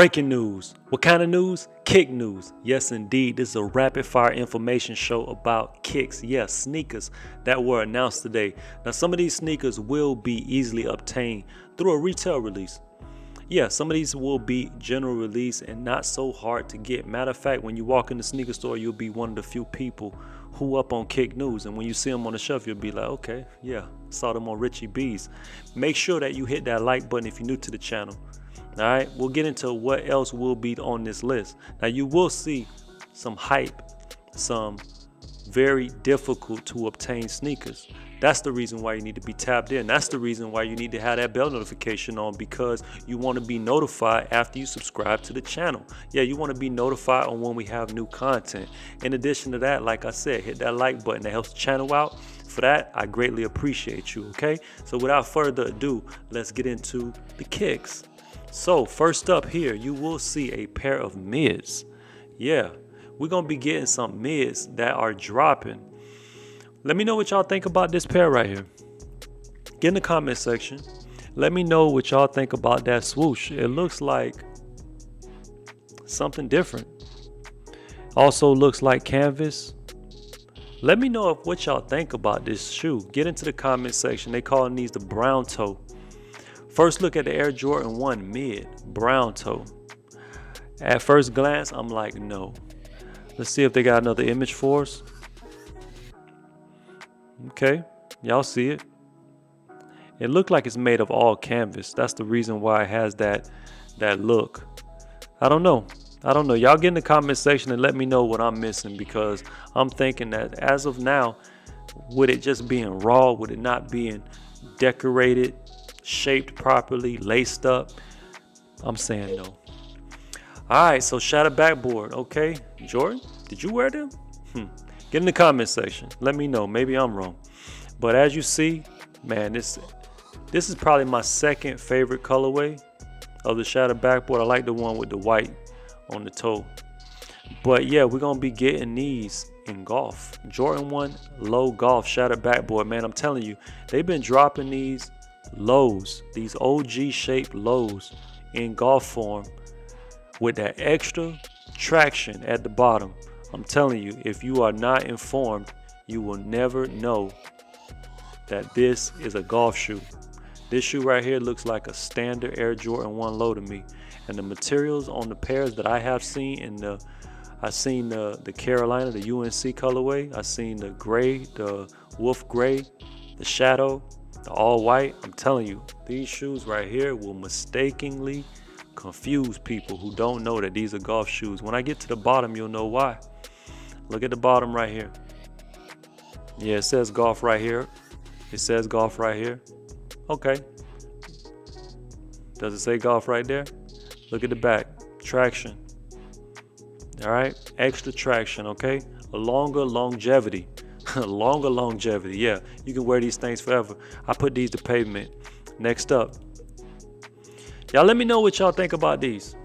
Breaking news. What kind of news? Kick news. Yes, indeed. This is a rapid fire information show about kicks. Yes, sneakers that were announced today. Now, some of these sneakers will be easily obtained through a retail release. Yeah, some of these will be general release and not so hard to get. Matter of fact, when you walk in the sneaker store, you'll be one of the few people who up on Kick News. And when you see them on the shelf, you'll be like, okay, yeah, saw them on Richie Bee's. Make sure that you hit that like button if you're new to the channel. All right, we'll get into what else will be on this list. Now, you will see some hype, some very difficult to obtain sneakers. That's the reason why you need to be tapped in. That's the reason why you need to have that bell notification on because you want to be notified after you subscribe to the channel. Yeah, you want to be notified on when we have new content. In addition to that, like I said, hit that like button that helps the channel out. For that, I greatly appreciate you, okay? So without further ado, let's get into the kicks. So first up here, you will see a pair of mids. Yeah, we're gonna be getting some mids that are dropping. Let me know what y'all think about this pair right here. Get in the comment section. Let me know what y'all think about that swoosh. It looks like something different. Also looks like canvas. Let me know if what y'all think about this shoe. Get into the comment section. They calling these the brown toe. First look at the Air Jordan 1 mid, brown toe. At first glance, I'm like, no. Let's see if they got another image for us. Okay, y'all see it. It looked like it's made of all canvas. That's the reason why it has that that look. I don't know. I don't know. Y'all get in the comment section and let me know what I'm missing because I'm thinking that as of now, with it just being raw, with it not being decorated, shaped properly, laced up? I'm saying no. All right, so shadow backboard. Okay, Jordan, did you wear them? Hmm. Get in the comment section. Let me know. Maybe I'm wrong. But as you see, man, this this is probably my second favorite colorway of the shadow backboard. I like the one with the white on the toe. But yeah, we're gonna be getting these in golf. Jordan 1 low golf shadow backboard. Man, I'm telling you, they've been dropping these lows, these OG shaped lows in golf form with that extra traction at the bottom. I'm telling you, if you are not informed, you will never know that this is a golf shoe. This shoe right here looks like a standard Air Jordan 1 low to me. And the materials on the pairs that I have seen in the I've seen the, the Carolina, the UNC colorway. I've seen the gray, the wolf gray, the shadow, the all white. I'm telling you, these shoes right here will mistakenly confuse people who don't know that these are golf shoes. When I get to the bottom, you'll know why. Look at the bottom right here. Yeah, it says golf right here. It says golf right here. Okay. Does it say golf right there? Look at the back. Traction. All right. Extra traction. Okay. A longer longevity. longer longevity. Yeah, you can wear these things forever. I put these to pavement. Next up, y'all let me know what y'all think about these.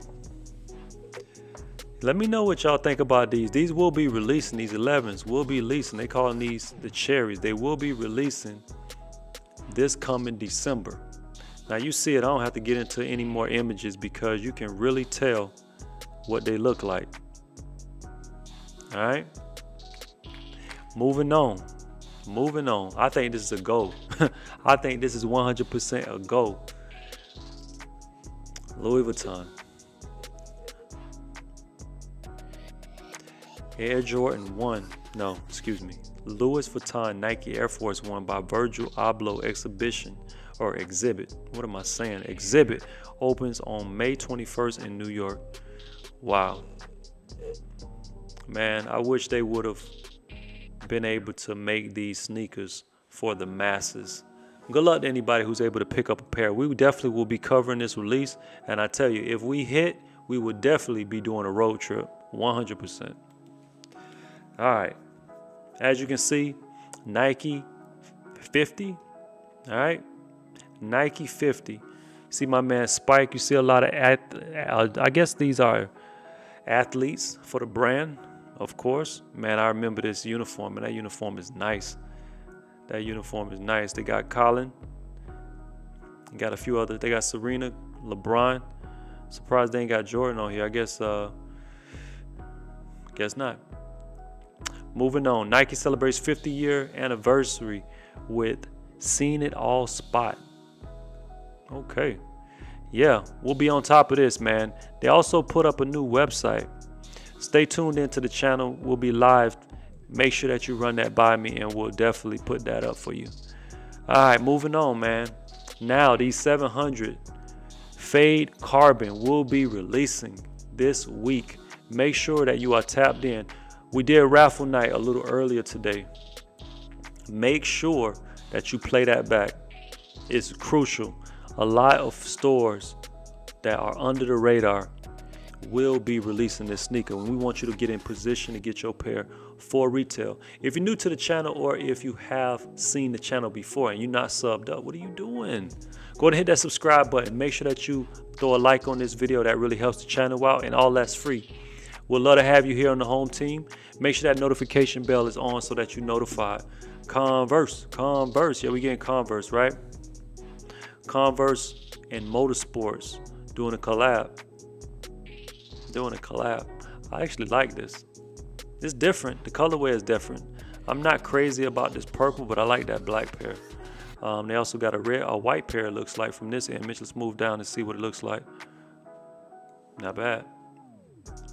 Let me know what y'all think about these. These will be releasing, these 11s will be releasing. They calling these the cherries. They will be releasing this coming December. Now you see it, I don't have to get into any more images because you can really tell what they look like. All right. Moving on. Moving on. I think this is a go. I think this is 100% a go. Louis Vuitton. Air Jordan 1. No, excuse me. Louis Vuitton Nike Air Force One by Virgil Abloh exhibition or exhibit. What am I saying? Exhibit opens on May 21st in New York. Wow. Man, I wish they would have been able to make these sneakers for the masses. Good luck to anybody who's able to pick up a pair. We definitely will be covering this release. And I tell you, if we hit, we would definitely be doing a road trip 100%. All right. As you can see, Nike 50. All right. Nike 50. See my man Spike. You see a lot of, uh, I guess these are athletes for the brand of course. Man, I remember this uniform, and that uniform is nice. That uniform is nice. They got Colin. Got a few other. They got Serena, LeBron. Surprised they ain't got Jordan on here. I guess uh guess not. Moving on. Nike celebrates 50 year anniversary with Seen It All Spot. Okay. Yeah, we'll be on top of this, man. They also put up a new website. Stay tuned into the channel. We'll be live. Make sure that you run that by me and we'll definitely put that up for you. All right, moving on, man. Now, these 700 Fade Carbon will be releasing this week. Make sure that you are tapped in. We did raffle night a little earlier today. Make sure that you play that back. It's crucial. A lot of stores that are under the radar will be releasing this sneaker and we want you to get in position to get your pair for retail. If you're new to the channel or if you have seen the channel before and you're not subbed up, what are you doing? Go ahead and hit that subscribe button. Make sure that you throw a like on this video. That really helps the channel out and all that's free. We'd love to have you here on the home team. Make sure that notification bell is on so that you're notified. Converse, Converse. Yeah, we getting Converse, right? Converse and Motorsports doing a collab. Doing a collab. I actually like this. It's different. The colorway is different. I'm not crazy about this purple, but I like that black pair. Um, they also got a red, a white pair. It looks like from this image. Let's move down and see what it looks like. Not bad.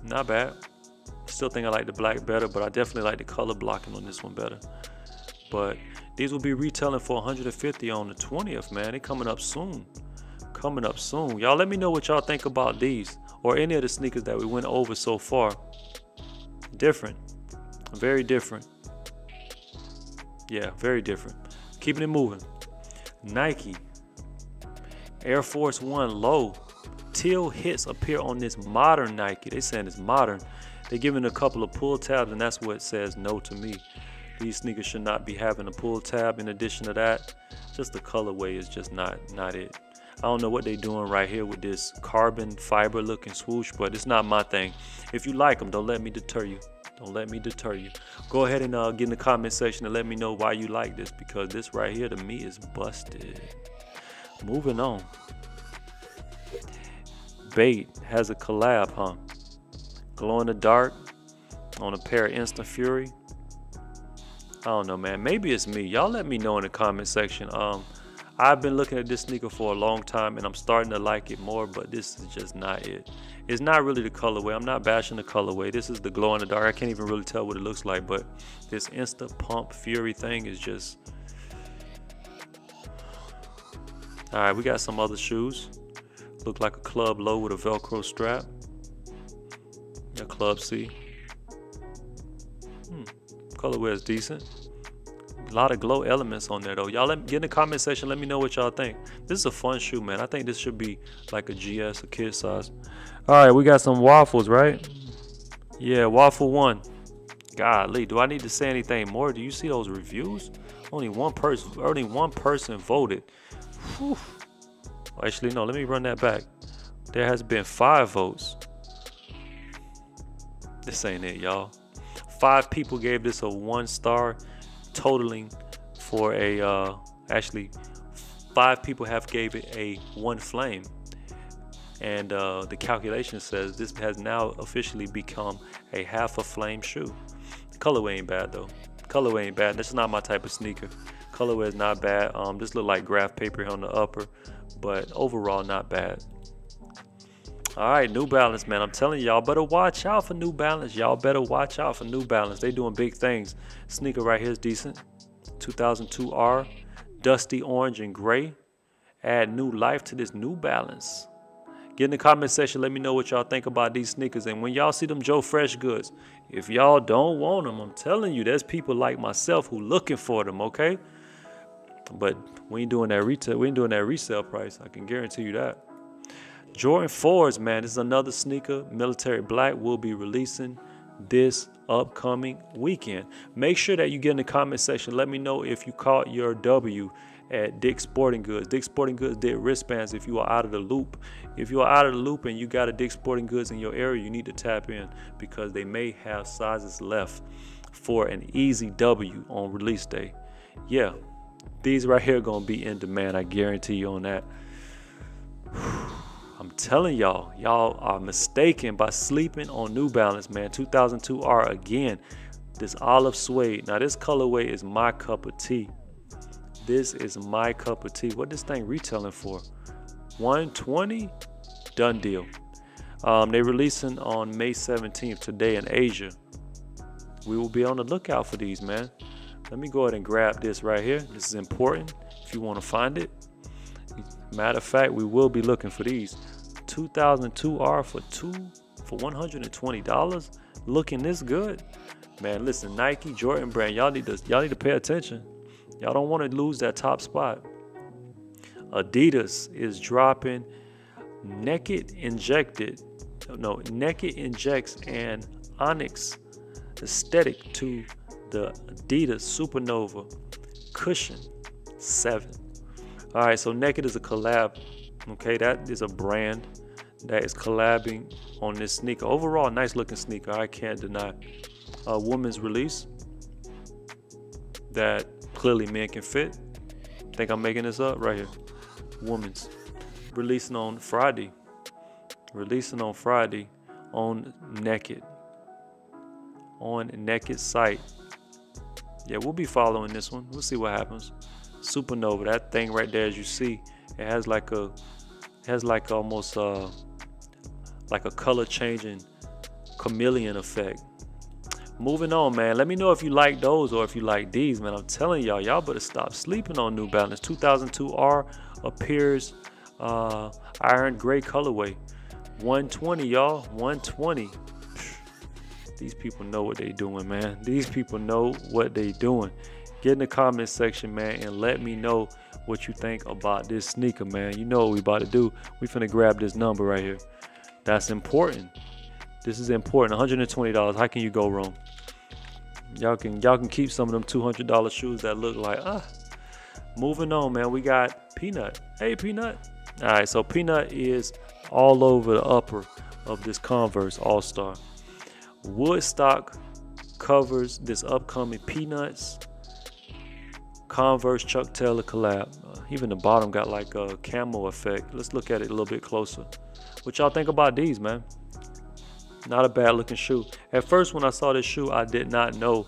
Not bad. Still think I like the black better, but I definitely like the color blocking on this one better. But these will be retailing for 150 on the 20th, man. They coming up soon. Coming up soon. Y'all let me know what y'all think about these or any of the sneakers that we went over so far. Different. Very different. Yeah, very different. Keeping it moving. Nike. Air Force One low Teal hits appear on this modern Nike. They saying it's modern. They're giving a couple of pull tabs, and that's what says no to me. These sneakers should not be having a pull tab. In addition to that, just the colorway is just not not it. I don't know what they're doing right here with this carbon fiber looking swoosh, but it's not my thing. If you like them, don't let me deter you. Don't let me deter you. Go ahead and uh, get in the comment section and let me know why you like this because this right here to me is busted. Moving on. Bait has a collab, huh? Glow in the dark on a pair of Instant Fury. I don't know, man. Maybe it's me. Y'all let me know in the comment section. Um, I've been looking at this sneaker for a long time and I'm starting to like it more, but this is just not it. It's not really the colorway. I'm not bashing the colorway. This is the glow in the dark. I can't even really tell what it looks like, but this Insta Pump Fury thing is just. All right, we got some other shoes. Look like a club low with a Velcro strap. A club C. Hmm. Colorway is decent. A lot of glow elements on there though. Y'all let, get in the comment section. Let me know what y'all think. This is a fun shoe, man. I think this should be like a GS, a kid size. All right, we got some waffles, right? Yeah, waffle one. Golly, do I need to say anything more? Do you see those reviews? Only one person, only one person voted. Whew. Actually, no, let me run that back. There has been five votes. This ain't it, y'all. Five people gave this a one star, totaling for a, uh, actually, five people have gave it a one flame. And uh, the calculation says this has now officially become a half a flame shoe. The colorway ain't bad though. Colorway ain't bad. this is not my type of sneaker. Colorway is not bad. Um, this look like graph paper on the upper but overall not bad. All right, New Balance, man. I'm telling y'all, better watch out for New Balance. Y'all better watch out for New Balance. They doing big things. Sneaker right here is decent. 2002R, dusty orange and gray. Add new life to this New Balance. Get in the comment section. Let me know what y'all think about these sneakers. And when y'all see them Joe Freshgoods, if y'all don't want them, I'm telling you, there's people like myself who looking for them. Okay. But we ain't doing that retail. We ain't doing that resale price. I can guarantee you that. Jordan 4s, man, this is another sneaker. Military Black will be releasing this upcoming weekend. Make sure that you get in the comment section. Let me know if you caught your W at Dick's Sporting Goods. Dick's Sporting Goods did wristbands if you are out of the loop. If you are out of the loop and you got a Dick's Sporting Goods in your area, you need to tap in because they may have sizes left for an easy W on release day. Yeah, these right here are gonna be in demand. I guarantee you on that. Telling y'all, y'all are mistaken by sleeping on New Balance, man. 2002R again. This olive suede. Now this colorway is my cup of tea. This is my cup of tea. What this thing retailing for? 120? Done deal. Um, they releasing on May 17th today in Asia. We will be on the lookout for these, man. Let me go ahead and grab this right here. This is important if you want to find it. Matter of fact, we will be looking for these. 2002R for two for $120. Looking this good. Man, listen, Nike, Jordan brand, y'all need to y'all need to pay attention. Y'all don't want to lose that top spot. Adidas is dropping Naked Injected, no, Naked Injects and Onyx aesthetic to the Adidas Supernova Cushion 7. All right, so Naked is a collab. Okay, that is a brand that is collabing on this sneaker. Overall, nice looking sneaker. I can't deny. A woman's release that clearly men can fit. Think I'm making this up right here. Woman's releasing on Friday. Releasing on Friday on Naked. On Naked site. Yeah, we'll be following this one. We'll see what happens. Supernova, that thing right there, as you see, it has like a, has like almost uh, like a color changing chameleon effect. Moving on, man. Let me know if you like those or if you like these, man. I'm telling y'all, y'all better stop sleeping on New Balance. 2002R appears uh, iron gray colorway. 120, y'all. 120. These people know what they doing, man. These people know what they doing. Get in the comment section, man, and let me know what you think about this sneaker, man. You know what we about to do. We finna grab this number right here. That's important. This is important. $120. How can you go wrong? Y'all can y'all can keep some of them $200 shoes that look like ah. Moving on, man. We got Peanut. Hey, Peanut. All right, so Peanut is all over the upper of this Converse All Star. Woodstock covers this upcoming Peanuts Converse Chuck Taylor collab. Uh, even the bottom got like a camo effect. Let's look at it a little bit closer. What y'all think about these, man? Not a bad looking shoe. At first, when I saw this shoe, I did not know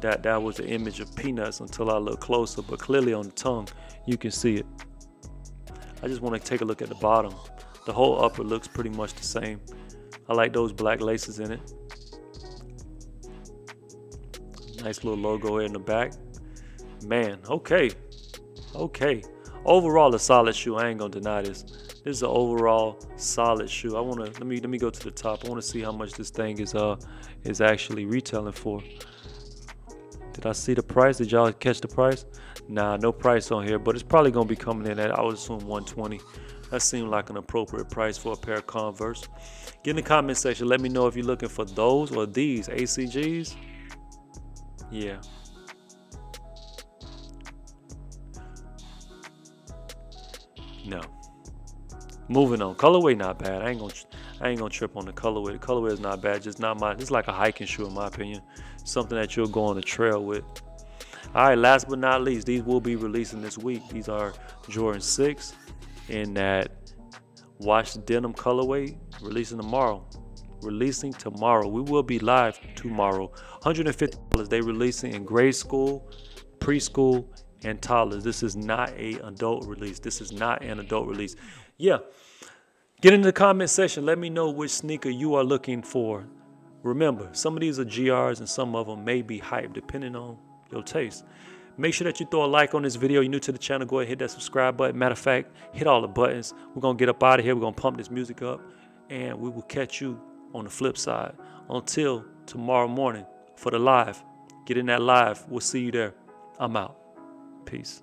that that was an image of peanuts until I looked closer, but clearly on the tongue, you can see it. I just want to take a look at the bottom. The whole upper looks pretty much the same. I like those black laces in it. Nice little logo here in the back. Man, okay. Okay. Overall, a solid shoe. I ain't gonna deny this. This is an overall solid shoe. I wanna let me let me go to the top. I wanna see how much this thing is uh is actually retailing for. Did I see the price? Did y'all catch the price? Nah, no price on here, but it's probably gonna be coming in at I would assume 120. That seemed like an appropriate price for a pair of Converse. Get in the comment section. Let me know if you're looking for those or these ACGs. Yeah. No. Moving on. Colorway not bad. I ain't gonna I ain't gonna trip on the colorway. The colorway is not bad. Just not my. It's like a hiking shoe in my opinion. Something that you'll go on the trail with. All right. Last but not least, these will be releasing this week. These are Jordan Six in that washed denim colorway, releasing tomorrow. Releasing tomorrow. We will be live tomorrow. $150. They releasing in grade school, preschool, and toddlers. This is not a adult release. This is not an adult release. Yeah. Get in the comment section. Let me know which sneaker you are looking for. Remember, some of these are GRs and some of them may be hype depending on your taste. Make sure that you throw a like on this video. You're new to the channel, go ahead and hit that subscribe button. Matter of fact, hit all the buttons. We're going to get up out of here. We're going to pump this music up. And we will catch you on the flip side. Until tomorrow morning for the live. Get in that live. We'll see you there. I'm out. Peace.